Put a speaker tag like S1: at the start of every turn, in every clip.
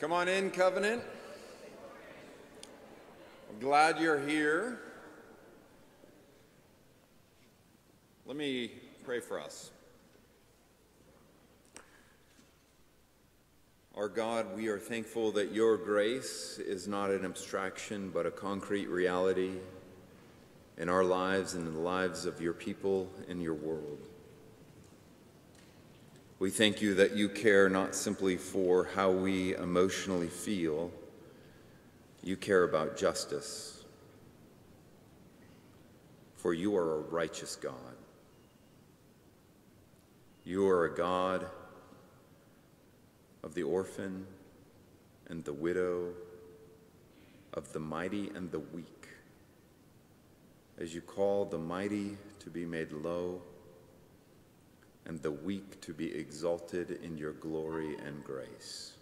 S1: Come on in, Covenant. I'm glad you're here. Let me pray for us. Our God, we are thankful that your grace is not an abstraction but a concrete reality in our lives and in the lives of your people and your world. We thank you that you care not simply for how we emotionally feel, you care about justice. For you are a righteous God. You are a God of the orphan and the widow, of the mighty and the weak. As you call the mighty to be made low, and the weak to be exalted in your glory and grace.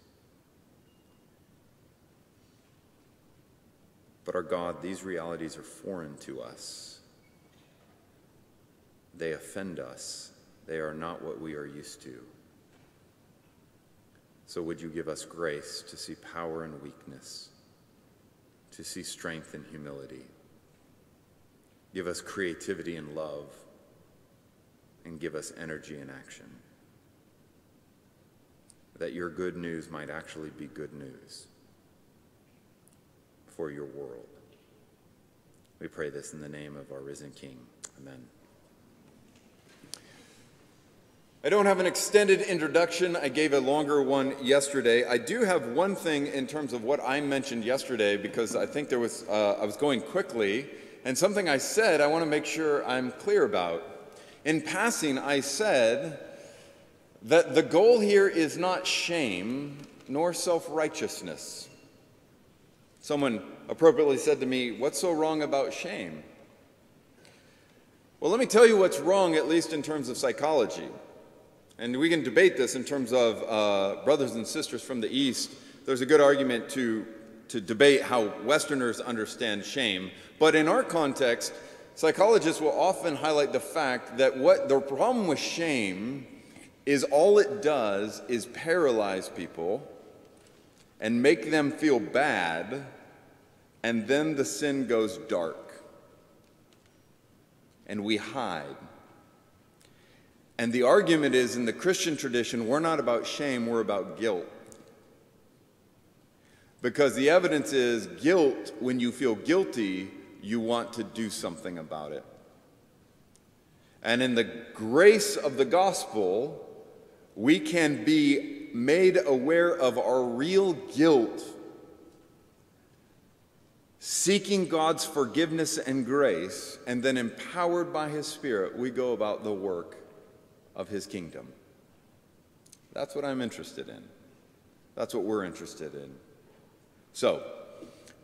S1: But our God, these realities are foreign to us. They offend us. They are not what we are used to. So, would you give us grace to see power and weakness, to see strength and humility? Give us creativity and love and give us energy and action. That your good news might actually be good news for your world. We pray this in the name of our risen King. Amen. I don't have an extended introduction. I gave a longer one yesterday. I do have one thing in terms of what I mentioned yesterday because I think there was, uh, I was going quickly, and something I said I want to make sure I'm clear about. In passing, I said that the goal here is not shame nor self righteousness. Someone appropriately said to me, What's so wrong about shame? Well, let me tell you what's wrong, at least in terms of psychology. And we can debate this in terms of uh, brothers and sisters from the East. There's a good argument to, to debate how Westerners understand shame. But in our context, Psychologists will often highlight the fact that what the problem with shame is all it does is paralyze people and make them feel bad, and then the sin goes dark. And we hide. And the argument is in the Christian tradition, we're not about shame, we're about guilt. Because the evidence is guilt, when you feel guilty, you want to do something about it. And in the grace of the gospel, we can be made aware of our real guilt, seeking God's forgiveness and grace, and then empowered by His Spirit, we go about the work of His kingdom. That's what I'm interested in. That's what we're interested in. So,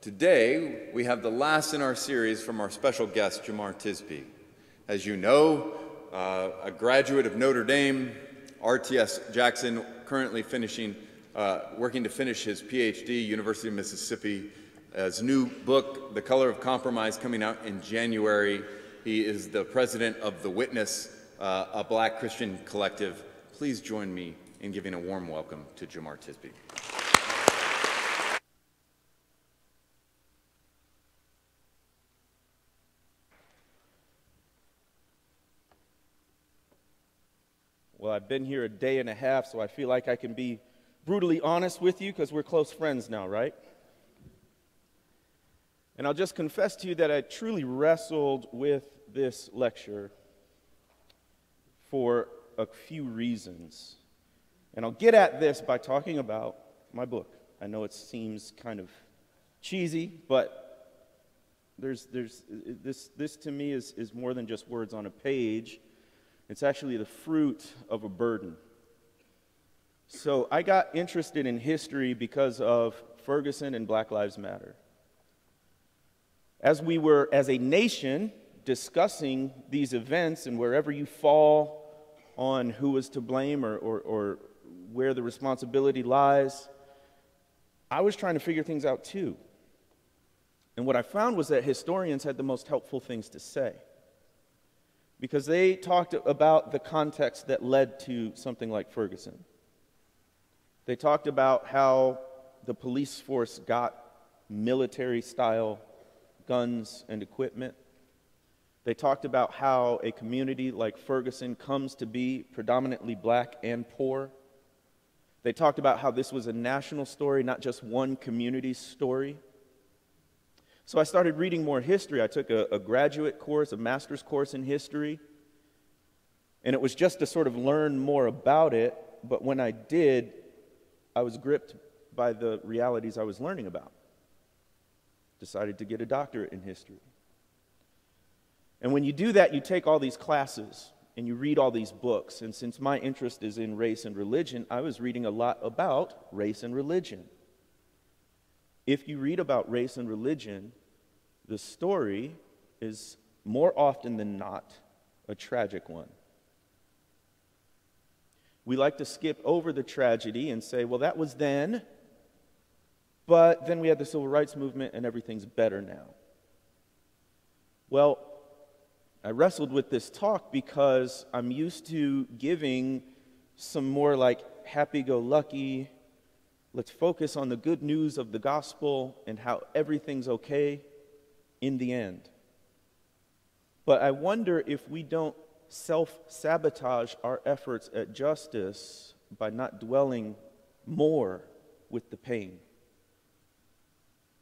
S1: Today, we have the last in our series from our special guest, Jamar Tisby. As you know, uh, a graduate of Notre Dame, RTS Jackson, currently finishing, uh, working to finish his PhD, University of Mississippi. His new book, The Color of Compromise, coming out in January. He is the president of The Witness, uh, a black Christian collective. Please join me in giving a warm welcome to Jamar Tisby.
S2: I've been here a day and a half, so I feel like I can be brutally honest with you because we're close friends now, right? And I'll just confess to you that I truly wrestled with this lecture for a few reasons. And I'll get at this by talking about my book. I know it seems kind of cheesy, but there's, there's, this, this to me is, is more than just words on a page. It's actually the fruit of a burden. So I got interested in history because of Ferguson and Black Lives Matter. As we were, as a nation, discussing these events and wherever you fall on who was to blame or, or, or where the responsibility lies, I was trying to figure things out too. And what I found was that historians had the most helpful things to say because they talked about the context that led to something like Ferguson. They talked about how the police force got military style guns and equipment. They talked about how a community like Ferguson comes to be predominantly black and poor. They talked about how this was a national story, not just one community's story. So I started reading more history. I took a, a, graduate course, a master's course in history, and it was just to sort of learn more about it. But when I did, I was gripped by the realities I was learning about. Decided to get a doctorate in history. And when you do that, you take all these classes and you read all these books. And since my interest is in race and religion, I was reading a lot about race and religion. If you read about race and religion, the story is more often than not a tragic one. We like to skip over the tragedy and say, well, that was then, but then we had the civil rights movement and everything's better now. Well, I wrestled with this talk because I'm used to giving some more like happy go lucky, let's focus on the good news of the gospel and how everything's okay in the end. But I wonder if we don't self sabotage our efforts at justice by not dwelling more with the pain,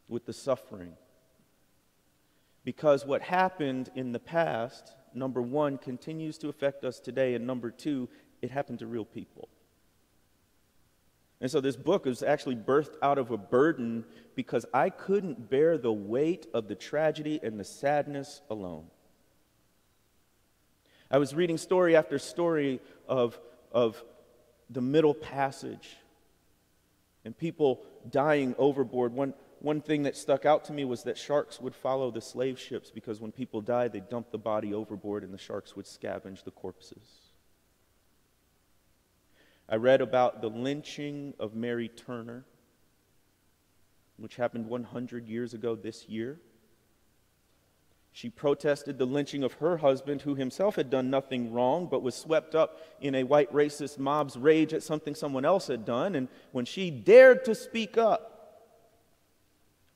S2: with the suffering because what happened in the past, number one, continues to affect us today, and number two, it happened to real people. And so this book was actually birthed out of a burden because I couldn't bear the weight of the tragedy and the sadness alone. I was reading story after story of, of the middle passage and people dying overboard. One, one thing that stuck out to me was that sharks would follow the slave ships because when people died, they'd dump the body overboard and the sharks would scavenge the corpses. I read about the lynching of Mary Turner, which happened 100 years ago this year. She protested the lynching of her husband, who himself had done nothing wrong, but was swept up in a white racist mob's rage at something someone else had done. And when she dared to speak up,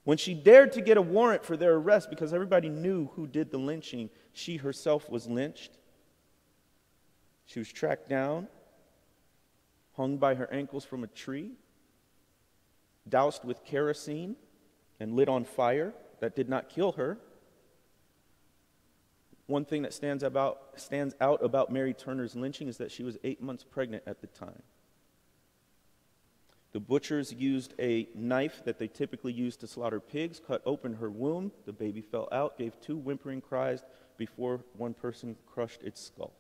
S2: when she dared to get a warrant for their arrest because everybody knew who did the lynching, she herself was lynched. She was tracked down, hung by her ankles from a tree, doused with kerosene, and lit on fire. That did not kill her. One thing that stands, about, stands out about Mary Turner's lynching is that she was eight months pregnant at the time. The butchers used a knife that they typically use to slaughter pigs, cut open her womb. The baby fell out, gave two whimpering cries before one person crushed its skull.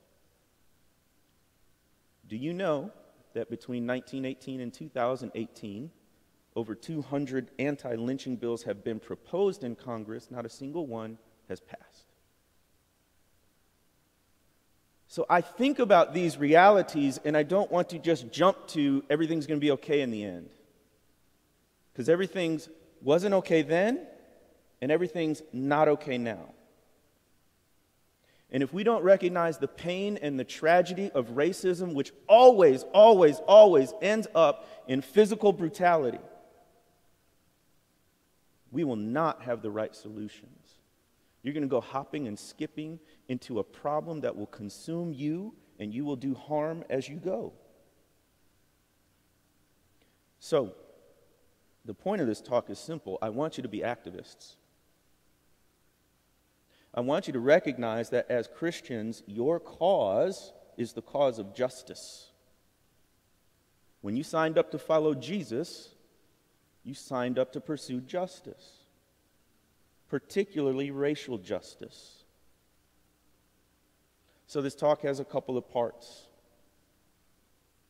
S2: Do you know that between 1918 and 2018, over 200 anti lynching bills have been proposed in Congress? Not a single one has passed. So I think about these realities and I don't want to just jump to everything's going to be okay in the end. Because everything's wasn't okay then and everything's not okay now. And if we don't recognize the pain and the tragedy of racism, which always, always, always ends up in physical brutality, we will not have the right solutions. You're going to go hopping and skipping into a problem that will consume you and you will do harm as you go. So, the point of this talk is simple. I want you to be activists. I want you to recognize that as Christians, your cause is the cause of justice. When you signed up to follow Jesus, you signed up to pursue justice particularly racial justice. So, this talk has a couple of parts.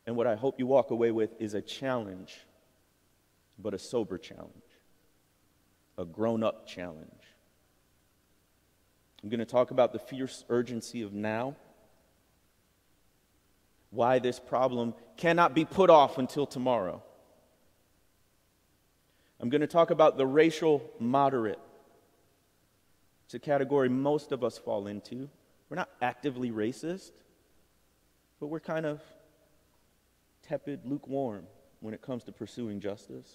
S2: And what I hope you walk away with is a challenge, but a sober challenge, a grown up challenge. I'm going to talk about the fierce urgency of now, why this problem cannot be put off until tomorrow. I'm going to talk about the racial moderate it's a category most of us fall into. We're not actively racist, but we're kind of tepid, lukewarm when it comes to pursuing justice.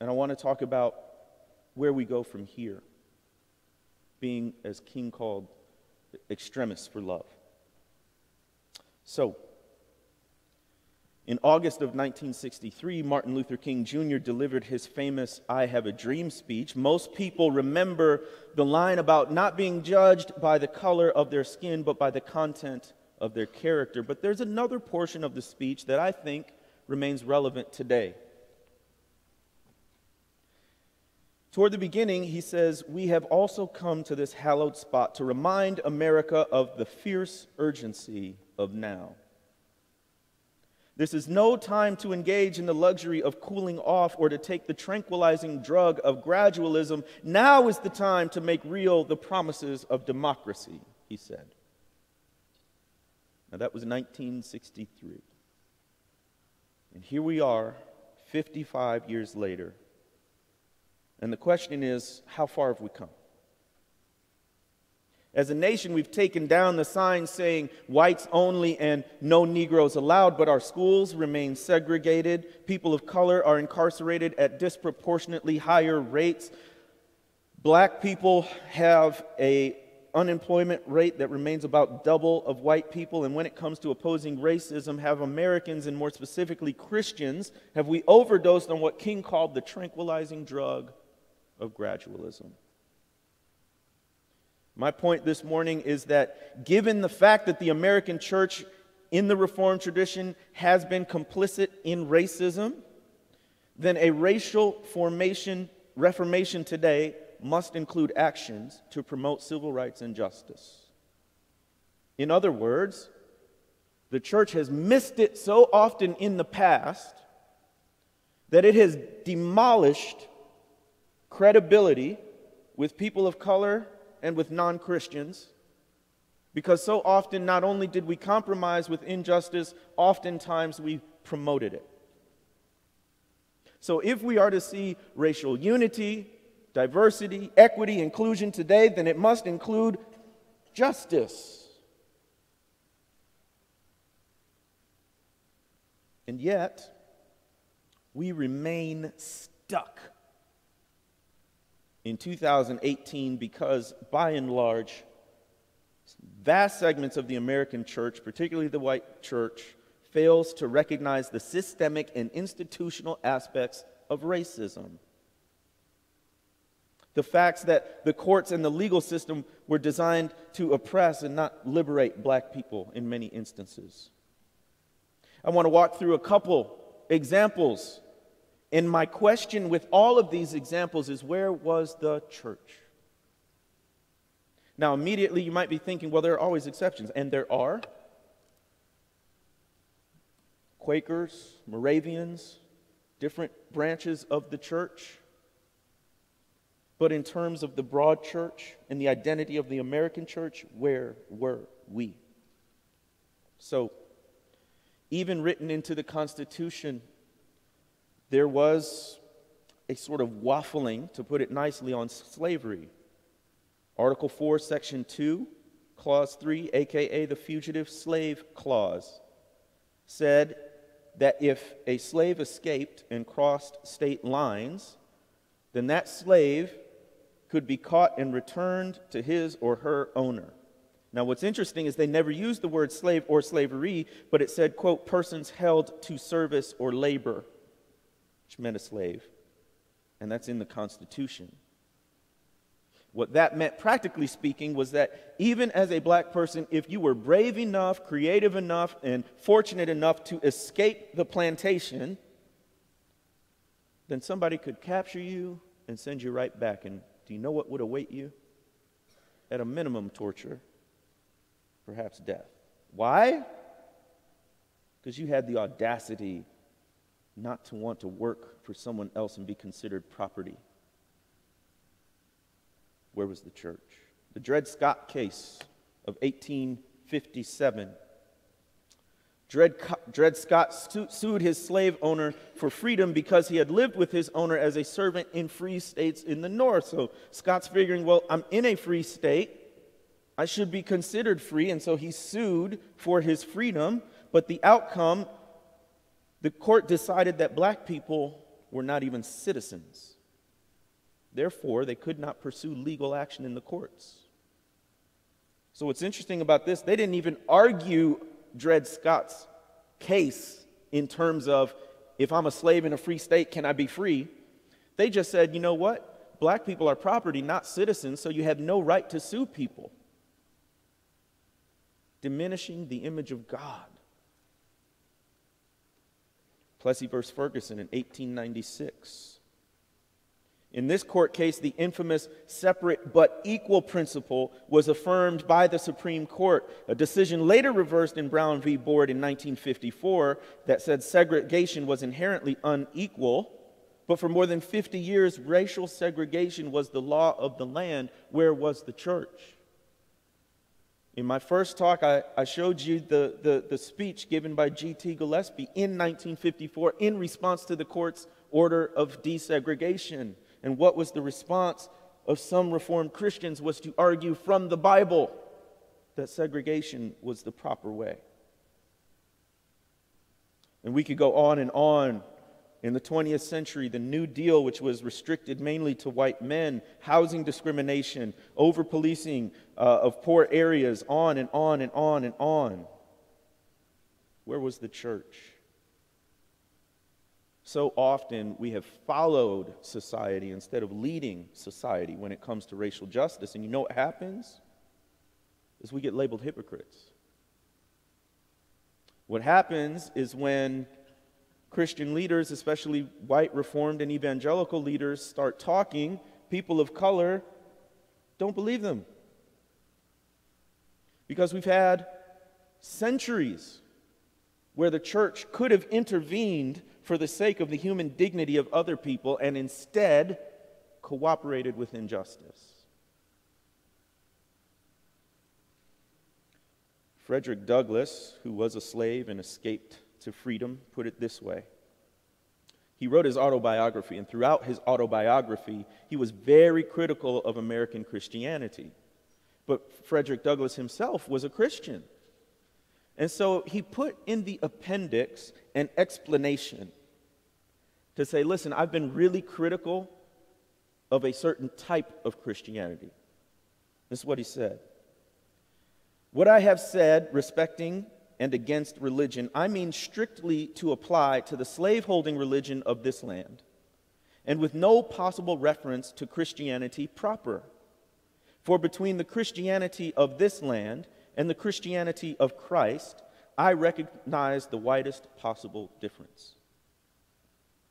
S2: And I want to talk about where we go from here, being, as King called, extremists for love. So, in August of 1963, Martin Luther King Jr. delivered his famous I Have a Dream speech. Most people remember the line about not being judged by the color of their skin, but by the content of their character. But there's another portion of the speech that I think remains relevant today. Toward the beginning, he says, We have also come to this hallowed spot to remind America of the fierce urgency of now. This is no time to engage in the luxury of cooling off or to take the tranquilizing drug of gradualism. Now is the time to make real the promises of democracy, he said. Now, that was 1963. And here we are, 55 years later. And the question is how far have we come? As a nation, we've taken down the signs saying whites only and no Negroes allowed, but our schools remain segregated. People of color are incarcerated at disproportionately higher rates. Black people have a unemployment rate that remains about double of white people and when it comes to opposing racism have americans and more specifically christians have we overdosed on what king called the tranquilizing drug of gradualism my point this morning is that given the fact that the American church in the Reformed tradition has been complicit in racism, then a racial formation reformation today must include actions to promote civil rights and justice. In other words, the church has missed it so often in the past that it has demolished credibility with people of color and with non Christians. Because so often, not only did we compromise with injustice, oftentimes we promoted it. So, if we are to see racial unity, diversity, equity, inclusion today, then it must include justice. And yet, we remain stuck in 2018 because, by and large, vast segments of the American church, particularly the white church, fails to recognize the systemic and institutional aspects of racism. The facts that the courts and the legal system were designed to oppress and not liberate black people in many instances. I want to walk through a couple examples and my question with all of these examples is where was the church? Now, immediately you might be thinking, well, there are always exceptions, and there are. Quakers, Moravians, different branches of the church. But in terms of the broad church and the identity of the American church, where were we? So, even written into the Constitution there was a sort of waffling, to put it nicely, on slavery. Article 4, Section 2, Clause 3, aka the Fugitive Slave Clause, said that if a slave escaped and crossed state lines, then that slave could be caught and returned to his or her owner. Now, what's interesting is they never used the word slave or slavery, but it said, quote, persons held to service or labor which meant a slave, and that's in the Constitution. What that meant, practically speaking, was that even as a black person, if you were brave enough, creative enough, and fortunate enough to escape the plantation, then somebody could capture you and send you right back. And do you know what would await you? At a minimum, torture, perhaps death. Why? Because you had the audacity not to want to work for someone else and be considered property. Where was the church? The Dred Scott case of 1857. Dred, Dred Scott sued his slave owner for freedom because he had lived with his owner as a servant in free states in the North. So Scott's figuring, well, I'm in a free state. I should be considered free. And so he sued for his freedom. But the outcome the court decided that black people were not even citizens. Therefore, they could not pursue legal action in the courts. So, what's interesting about this, they didn't even argue Dred Scott's case in terms of if I'm a slave in a free state, can I be free? They just said, you know what? Black people are property, not citizens, so you have no right to sue people. Diminishing the image of God. Plessy v. Ferguson in 1896. In this court case, the infamous separate but equal principle was affirmed by the Supreme Court, a decision later reversed in Brown v. Board in 1954 that said segregation was inherently unequal. But for more than 50 years, racial segregation was the law of the land. Where was the church? In my first talk, I, I showed you the, the, the speech given by G.T. Gillespie in 1954 in response to the court's order of desegregation. And what was the response of some Reformed Christians was to argue from the Bible that segregation was the proper way. And we could go on and on. In the 20th century, the New Deal, which was restricted mainly to white men, housing discrimination, over policing uh, of poor areas, on and on and on and on. Where was the church? So often we have followed society instead of leading society when it comes to racial justice. And you know what happens? Is we get labeled hypocrites. What happens is when Christian leaders, especially white, reformed, and evangelical leaders, start talking, people of color don't believe them. Because we've had centuries where the church could have intervened for the sake of the human dignity of other people and instead cooperated with injustice. Frederick Douglass, who was a slave and escaped to freedom, put it this way. He wrote his autobiography, and throughout his autobiography, he was very critical of American Christianity. But Frederick Douglass himself was a Christian. And so he put in the appendix an explanation to say, listen, I've been really critical of a certain type of Christianity. This is what he said. What I have said respecting and against religion, I mean strictly to apply to the slaveholding religion of this land, and with no possible reference to Christianity proper. For between the Christianity of this land and the Christianity of Christ, I recognize the widest possible difference.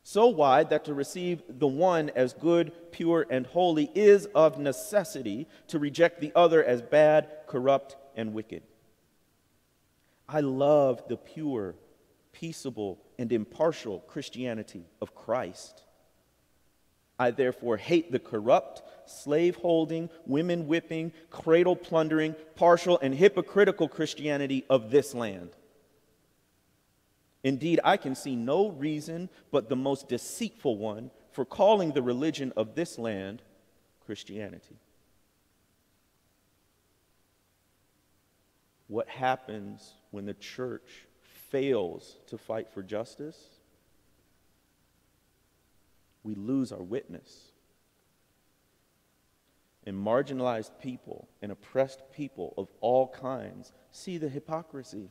S2: So wide that to receive the one as good, pure, and holy is of necessity to reject the other as bad, corrupt, and wicked. I love the pure, peaceable, and impartial Christianity of Christ. I therefore hate the corrupt, slave holding, women whipping, cradle plundering, partial, and hypocritical Christianity of this land. Indeed, I can see no reason but the most deceitful one for calling the religion of this land Christianity. What happens when the church fails to fight for justice? We lose our witness. And marginalized people and oppressed people of all kinds see the hypocrisy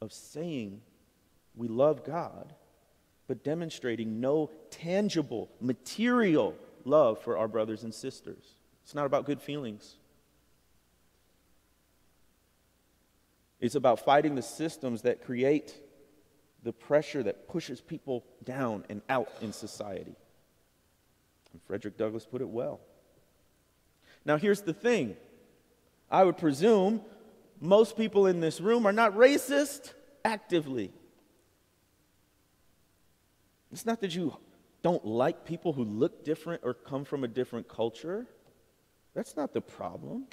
S2: of saying we love God, but demonstrating no tangible, material love for our brothers and sisters. It's not about good feelings. It's about fighting the systems that create the pressure that pushes people down and out in society. And Frederick Douglass put it well. Now, here's the thing I would presume most people in this room are not racist actively. It's not that you don't like people who look different or come from a different culture. That's not the problem.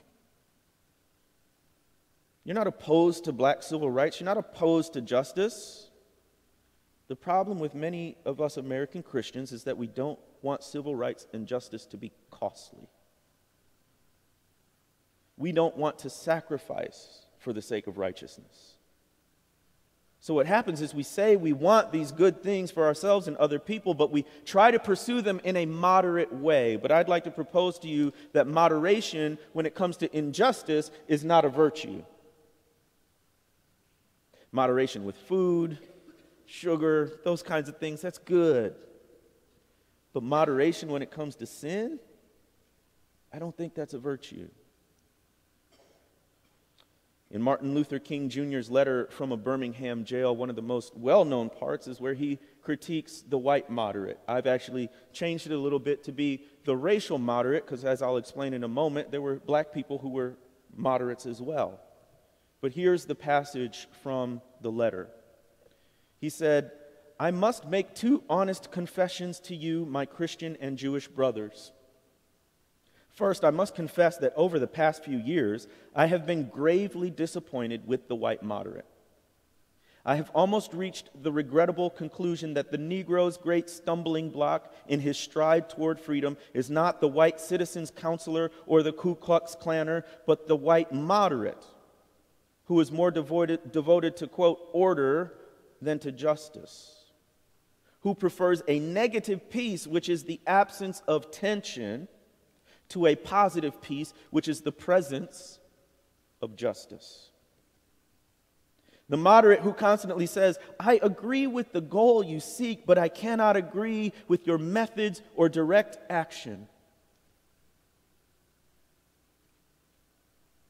S2: You're not opposed to black civil rights. You're not opposed to justice. The problem with many of us American Christians is that we don't want civil rights and justice to be costly. We don't want to sacrifice for the sake of righteousness. So, what happens is we say we want these good things for ourselves and other people, but we try to pursue them in a moderate way. But I'd like to propose to you that moderation, when it comes to injustice, is not a virtue. Moderation with food, sugar, those kinds of things, that's good. But moderation when it comes to sin, I don't think that's a virtue. In Martin Luther King Jr.'s letter from a Birmingham jail, one of the most well known parts is where he critiques the white moderate. I've actually changed it a little bit to be the racial moderate, because as I'll explain in a moment, there were black people who were moderates as well. But here's the passage from the letter. He said, I must make two honest confessions to you, my Christian and Jewish brothers. First, I must confess that over the past few years, I have been gravely disappointed with the white moderate. I have almost reached the regrettable conclusion that the Negro's great stumbling block in his stride toward freedom is not the white citizen's counselor or the Ku Klux Klanner, but the white moderate, who is more devoted, devoted to, quote, order than to justice, who prefers a negative peace, which is the absence of tension to a positive peace, which is the presence of justice. The moderate who constantly says, I agree with the goal you seek, but I cannot agree with your methods or direct action.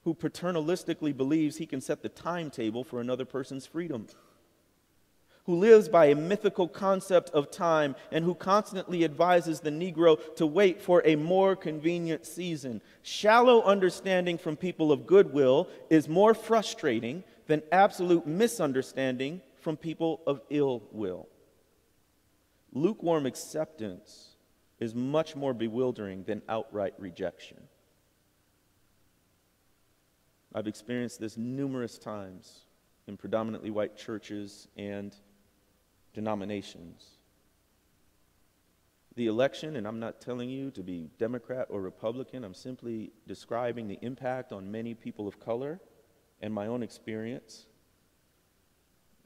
S2: Who paternalistically believes he can set the timetable for another person's freedom who lives by a mythical concept of time and who constantly advises the Negro to wait for a more convenient season. Shallow understanding from people of goodwill is more frustrating than absolute misunderstanding from people of ill will. Lukewarm acceptance is much more bewildering than outright rejection. I've experienced this numerous times in predominantly white churches and denominations. The election, and I'm not telling you to be Democrat or Republican, I'm simply describing the impact on many people of color and my own experience.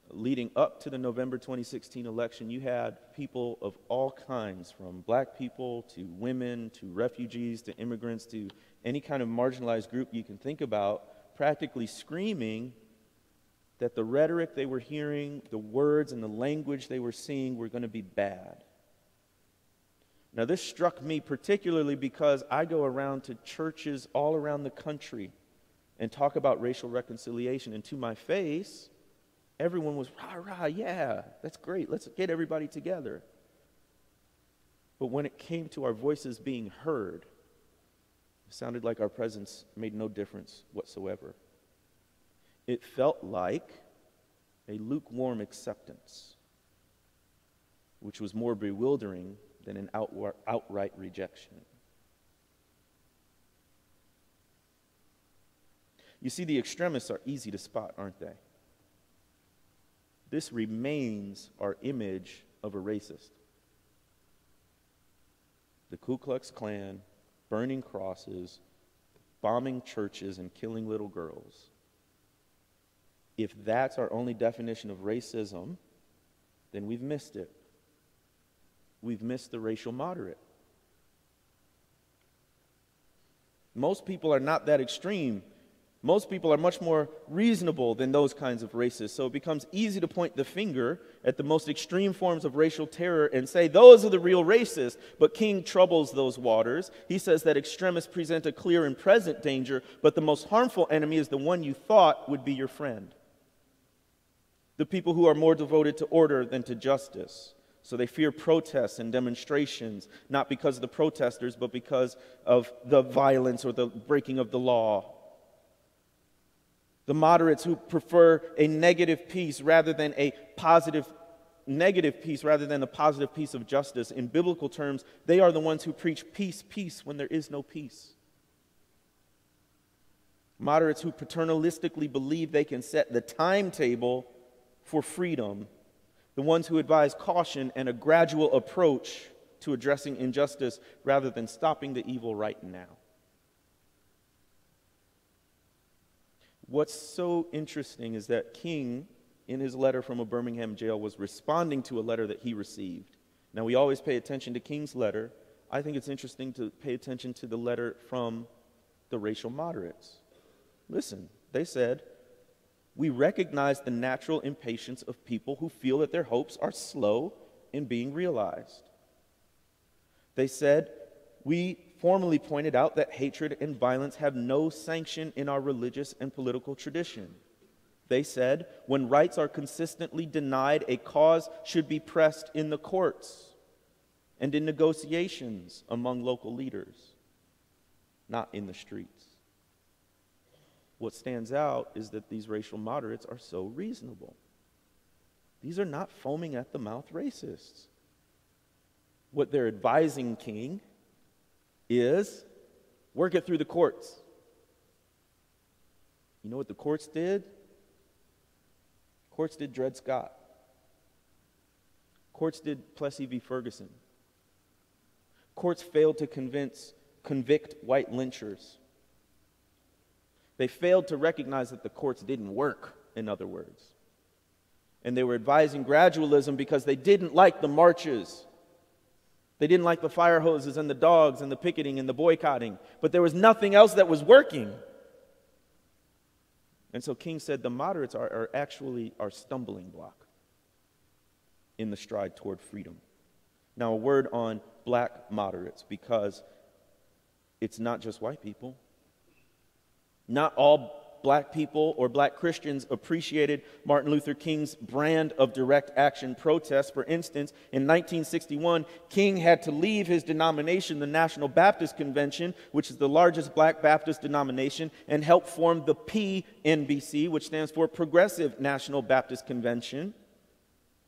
S2: Leading up to the November 2016 election, you had people of all kinds, from black people to women to refugees to immigrants to any kind of marginalized group you can think about, practically screaming that the rhetoric they were hearing, the words and the language they were seeing were going to be bad. Now, this struck me particularly because I go around to churches all around the country and talk about racial reconciliation. And to my face, everyone was, rah, rah, yeah, that's great. Let's get everybody together. But when it came to our voices being heard, it sounded like our presence made no difference whatsoever. It felt like a lukewarm acceptance, which was more bewildering than an outright rejection. You see, the extremists are easy to spot, aren't they? This remains our image of a racist. The Ku Klux Klan burning crosses, bombing churches, and killing little girls if that's our only definition of racism, then we've missed it. We've missed the racial moderate. Most people are not that extreme. Most people are much more reasonable than those kinds of racists. So it becomes easy to point the finger at the most extreme forms of racial terror and say, those are the real racists. But King troubles those waters. He says that extremists present a clear and present danger, but the most harmful enemy is the one you thought would be your friend the people who are more devoted to order than to justice. So they fear protests and demonstrations, not because of the protesters, but because of the violence or the breaking of the law. The moderates who prefer a negative peace rather than a positive negative peace rather than a positive peace of justice. In biblical terms, they are the ones who preach peace, peace when there is no peace. Moderates who paternalistically believe they can set the timetable for freedom, the ones who advise caution and a gradual approach to addressing injustice rather than stopping the evil right now. What's so interesting is that King in his letter from a Birmingham jail, was responding to a letter that he received. Now, we always pay attention to King's letter. I think it's interesting to pay attention to the letter from the racial moderates. Listen, they said, We recognize the natural impatience of people who feel that their hopes are slow in being realized. They said, We formally pointed out that hatred and violence have no sanction in our religious and political tradition. They said, when rights are consistently denied, a cause should be pressed in the courts and in negotiations among local leaders, not in the streets. What stands out is that these racial moderates are so reasonable. These are not foaming at the mouth racists. What they're advising King is work it through the courts. You know what the courts did? Courts did Dred Scott. Courts did Plessy v. Ferguson. Courts failed to convince, convict white lynchers. They failed to recognize that the courts didn't work, in other words. And they were advising gradualism because they didn't like the marches they didn't like the fire hoses and the dogs and the picketing and the boycotting, but there was nothing else that was working. And so King said the moderates are, are actually our stumbling block in the stride toward freedom. Now, a word on black moderates, because it's not just white people. Not all black people or black Christians appreciated Martin Luther King's brand of direct action protest. For instance, in 1961, King had to leave his denomination, the National Baptist Convention, which is the largest black Baptist denomination, and help form the PNBC, which stands for Progressive National Baptist Convention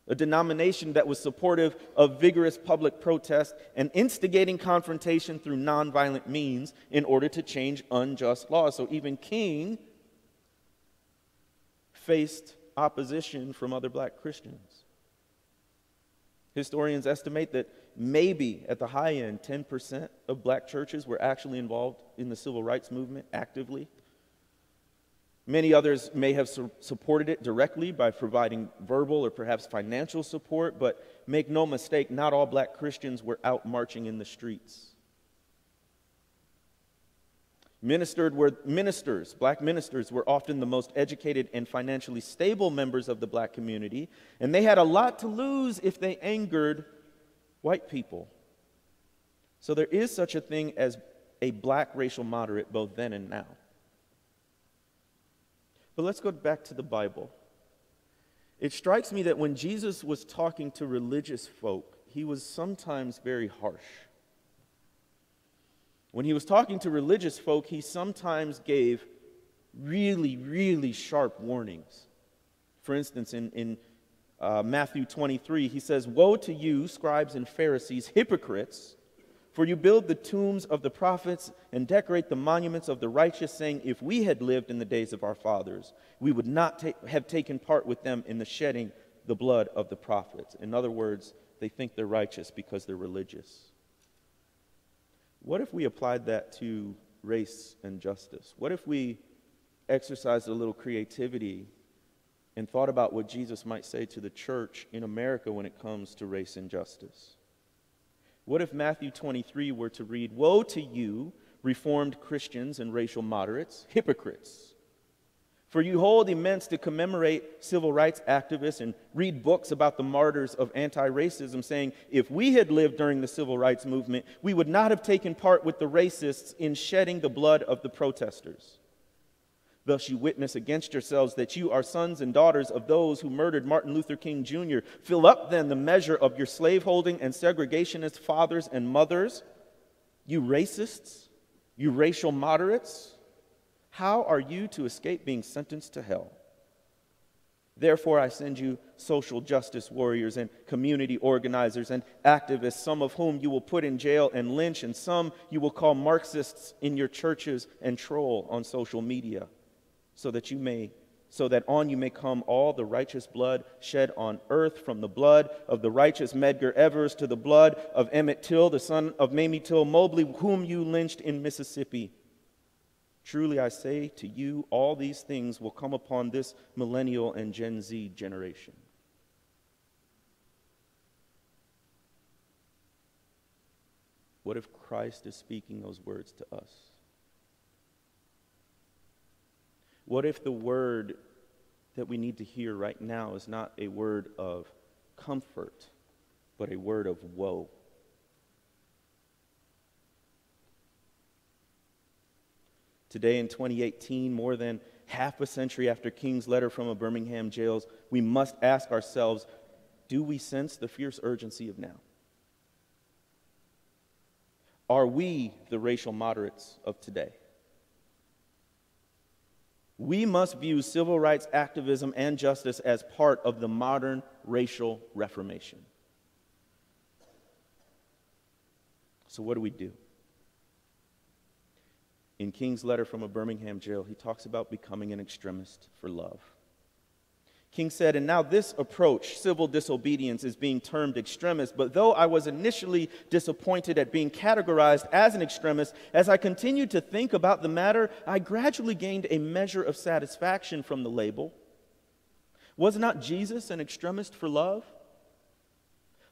S2: a denomination that was supportive of vigorous public protest and instigating confrontation through nonviolent means in order to change unjust laws. So even King faced opposition from other black Christians. Historians estimate that maybe at the high end, 10% of black churches were actually involved in the civil rights movement actively. Many others may have su- supported it directly by providing verbal or perhaps financial support, but make no mistake, not all black Christians were out marching in the streets. Ministered were ministers, black ministers were often the most educated and financially stable members of the black community, and they had a lot to lose if they angered white people. So there is such a thing as a black racial moderate both then and now. But let's go back to the Bible. It strikes me that when Jesus was talking to religious folk, he was sometimes very harsh. When he was talking to religious folk, he sometimes gave really, really sharp warnings. For instance, in, in uh, Matthew 23, he says, Woe to you, scribes and Pharisees, hypocrites! For you build the tombs of the prophets and decorate the monuments of the righteous, saying, If we had lived in the days of our fathers, we would not ta- have taken part with them in the shedding the blood of the prophets. In other words, they think they're righteous because they're religious. What if we applied that to race and justice? What if we exercised a little creativity and thought about what Jesus might say to the church in America when it comes to race and justice? What if Matthew 23 were to read, Woe to you, Reformed Christians and racial moderates, hypocrites! For you hold immense to commemorate civil rights activists and read books about the martyrs of anti racism, saying, if we had lived during the civil rights movement, we would not have taken part with the racists in shedding the blood of the protesters. Thus, you witness against yourselves that you are sons and daughters of those who murdered Martin Luther King Jr. Fill up then the measure of your slaveholding and segregationist fathers and mothers, you racists, you racial moderates. How are you to escape being sentenced to hell? Therefore, I send you social justice warriors and community organizers and activists, some of whom you will put in jail and lynch, and some you will call Marxists in your churches and troll on social media, so that you may so that on you may come all the righteous blood shed on earth, from the blood of the righteous Medgar Evers to the blood of Emmett Till, the son of Mamie Till Mobley, whom you lynched in Mississippi. Truly I say to you, all these things will come upon this millennial and Gen Z generation. What if Christ is speaking those words to us? What if the word that we need to hear right now is not a word of comfort, but a word of woe? Today in 2018, more than half a century after King's letter from a Birmingham jails, we must ask ourselves do we sense the fierce urgency of now? Are we the racial moderates of today? We must view civil rights activism and justice as part of the modern racial reformation. So, what do we do? In King's letter from a Birmingham jail, he talks about becoming an extremist for love. King said, And now this approach, civil disobedience, is being termed extremist. But though I was initially disappointed at being categorized as an extremist, as I continued to think about the matter, I gradually gained a measure of satisfaction from the label. Was not Jesus an extremist for love?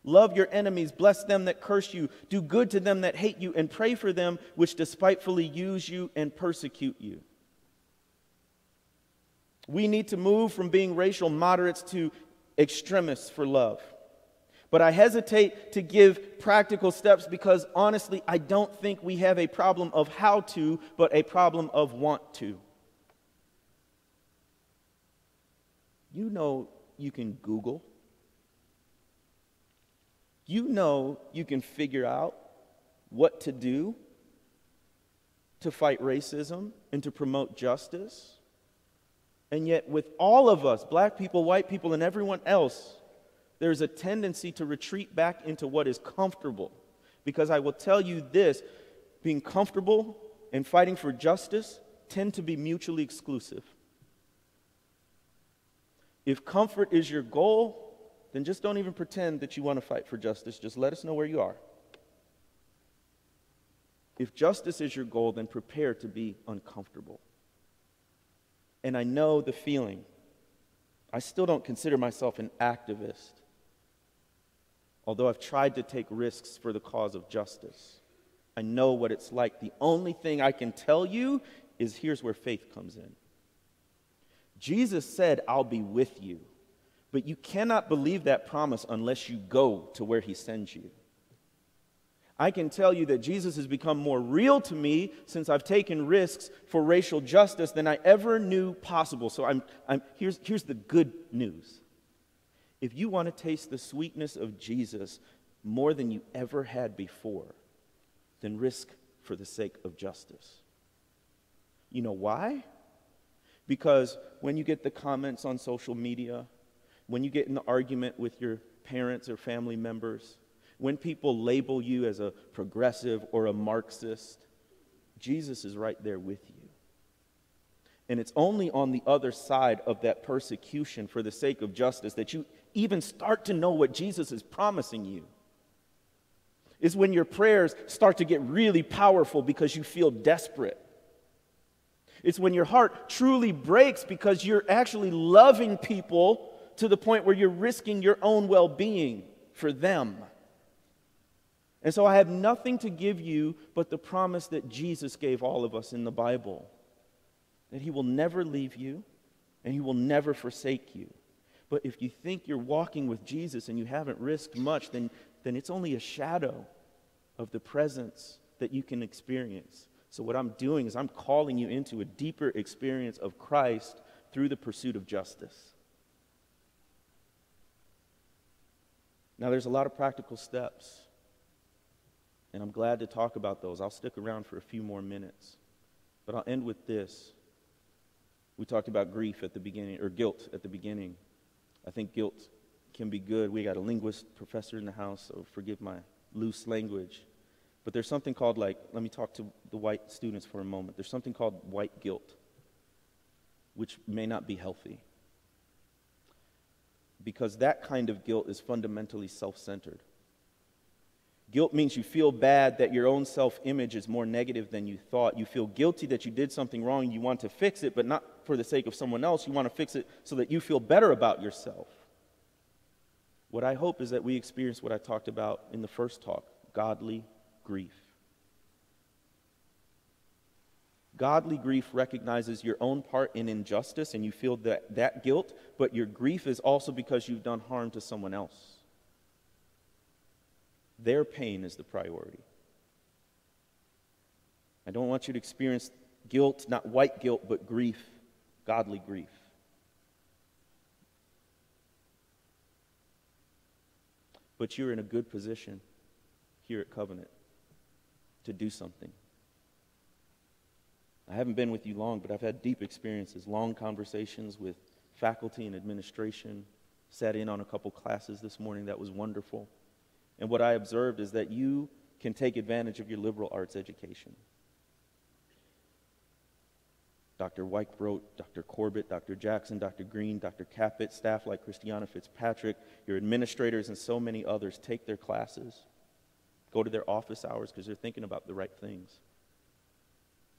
S2: Love your enemies, bless them that curse you, do good to them that hate you, and pray for them which despitefully use you and persecute you. We need to move from being racial moderates to extremists for love. But I hesitate to give practical steps because honestly, I don't think we have a problem of how to, but a problem of want to. You know, you can Google you know you can figure out what to do to fight racism and to promote justice. And yet, with all of us, black people, white people, and everyone else, there's a tendency to retreat back into what is comfortable. Because I will tell you this being comfortable and fighting for justice tend to be mutually exclusive. If comfort is your goal, then just don't even pretend that you want to fight for justice. Just let us know where you are. If justice is your goal, then prepare to be uncomfortable. And I know the feeling. I still don't consider myself an activist, although I've tried to take risks for the cause of justice. I know what it's like. The only thing I can tell you is here's where faith comes in. Jesus said, I'll be with you. But you cannot believe that promise unless you go to where he sends you. I can tell you that Jesus has become more real to me since I've taken risks for racial justice than I ever knew possible. So I'm, I'm, here's, here's the good news. If you want to taste the sweetness of Jesus more than you ever had before, then risk for the sake of justice. You know why? Because when you get the comments on social media, when you get in an argument with your parents or family members, when people label you as a progressive or a Marxist, Jesus is right there with you. And it's only on the other side of that persecution for the sake of justice that you even start to know what Jesus is promising you. Is when your prayers start to get really powerful because you feel desperate. It's when your heart truly breaks because you're actually loving people to the point where you're risking your own well being for them. And so I have nothing to give you but the promise that Jesus gave all of us in the Bible that He will never leave you and He will never forsake you. But if you think you're walking with Jesus and you haven't risked much, then, then it's only a shadow of the presence that you can experience. So, what I'm doing is I'm calling you into a deeper experience of Christ through the pursuit of justice. Now, there's a lot of practical steps, and I'm glad to talk about those. I'll stick around for a few more minutes, but I'll end with this. We talked about grief at the beginning, or guilt at the beginning. I think guilt can be good. We got a linguist professor in the house, so forgive my loose language. But there's something called, like, let me talk to the white students for a moment. There's something called white guilt, which may not be healthy because that kind of guilt is fundamentally self centered. Guilt means you feel bad that your own self image is more negative than you thought. You feel guilty that you did something wrong. You want to fix it, but not for the sake of someone else. You want to fix it so that you feel better about yourself. What I hope is that we experience what I talked about in the first talk godly grief. Godly grief recognizes your own part in injustice and you feel that, that guilt, but your grief is also because you've done harm to someone else. Their pain is the priority. I don't want you to experience guilt, not white guilt, but grief, godly grief. But you're in a good position here at Covenant to do something. I haven't been with you long, but I've had deep experiences, long conversations with faculty and administration, sat in on a couple classes this morning that was wonderful. And what I observed is that you can take advantage of your liberal arts education. Dr. Weichbrot, Dr. Corbett, Dr. Jackson, Dr. Green, Dr. Kapic, staff like Christiana Fitzpatrick, your administrators, and so many others take their classes. Go to their office hours because they're thinking about the right things.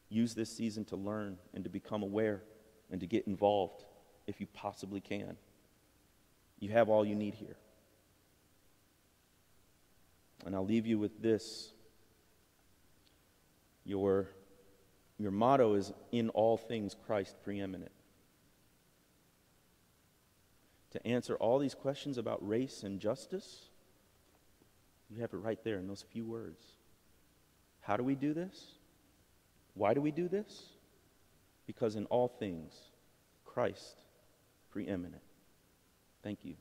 S2: Use this season to learn and to become aware and to get involved if you possibly can. You have all you need here. And I'll leave you with this. Your, your motto is in all things Christ preeminent. To answer all these questions about race and justice, you have it right there in those few words. How do we do this? Why do we do this? Because in all things, Christ preeminent. Thank you.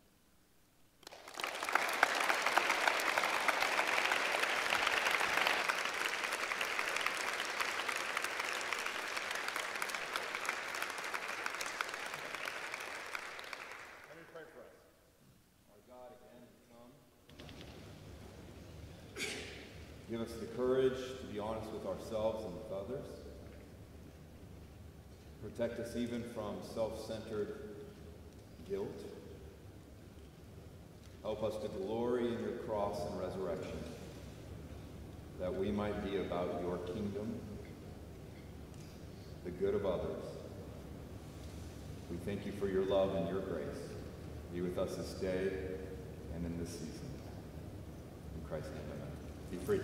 S1: Give us the courage to be honest with ourselves and with others. Protect us even from self centered guilt. Help us to glory in your cross and resurrection, that we might be about your kingdom, the good of others. We thank you for your love and your grace. Be with us this day and in this season. In Christ's name, amen. Be free.